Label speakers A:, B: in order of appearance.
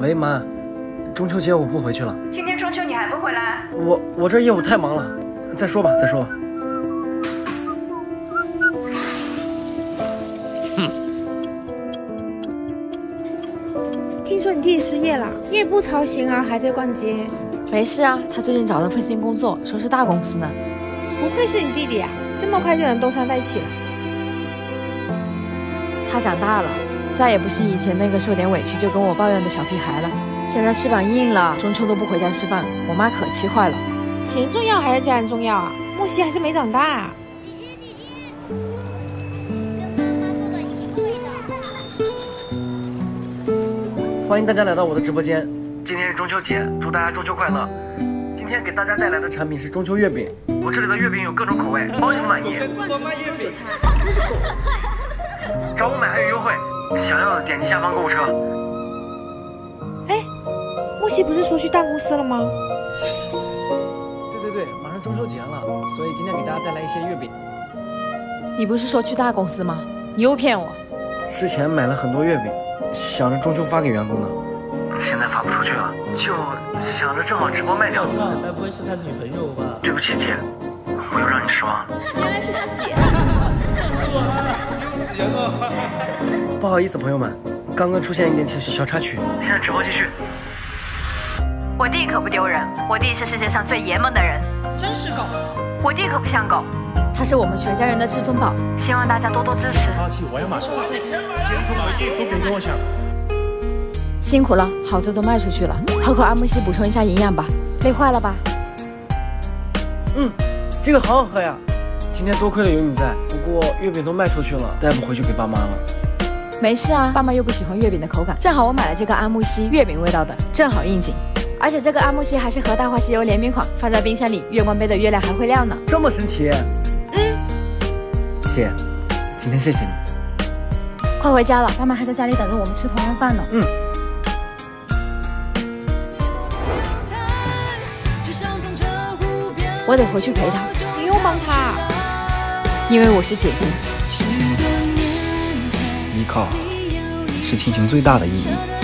A: 喂，妈，中秋节我不回去了。
B: 今天中秋你还不回来？
A: 我我这业务太忙了，再说吧，再说吧。
C: 听说你弟弟失业了，你也不操心啊，还在逛街。
D: 没事啊，他最近找了份新工作，说是大公司呢。
C: 不愧是你弟弟啊，这么快就能东山再起了。
D: 他长大了，再也不是以前那个受点委屈就跟我抱怨的小屁孩了。现在翅膀硬了，中秋都不回家吃饭，我妈可气坏了。
C: 钱重要还是家人重要啊？莫西还是没长大。啊。
A: 欢迎大家来到我的直播间。今天是中秋节，祝大家中秋快乐。今天给大家带来的产品是中秋月饼。我这里的月饼有各种口味，包你们满意。
C: 真是狗。
A: 找我买还有优惠，想要的点击下方购物车。
C: 哎，莫西不是说去大公司了吗？
A: 对对对，马上中秋节了，所以今天给大家带来一些月饼。
D: 你不是说去大公司吗？你又骗我。
A: 之前买了很多月饼，想着中秋发给员工的，现在发不出去了，就想着正好直播卖掉。
E: 我操，该不会是他女朋友吧？
A: 对不起姐，我又让你失望了。
F: 原来是他姐，
A: 不好意思，朋友们，刚刚出现一点小小插曲，现在直播继续。
B: 我弟可不丢人，我弟是世界上最爷们的人，
F: 真是狗。
B: 我弟可不像狗。
D: 他是我们全家人的至尊宝，
B: 希望大家多多支持。
E: 阿七，我要马上先从违禁都别跟我抢。
D: 辛苦了，好处都卖出去了，喝口阿木西补充一下营养吧。累坏了吧？
A: 嗯，这个好好喝呀。今天多亏了有你在，不过月饼都卖出去了，带不回去给爸妈了。
D: 没事啊，爸妈又不喜欢月饼的口感，正好我买了这个阿木西月饼味道的，正好应景。而且这个阿木西还是和《大话西游》联名款，放在冰箱里，月光杯的月亮还会亮呢。
A: 这么神奇？嗯姐，今天谢谢你。
D: 快回家了，爸妈还在家里等着我们吃团圆饭呢。
A: 嗯。
D: 我得回去陪他。
C: 你又帮他？
D: 因为我是姐姐。
A: 依靠是亲情最大的意义。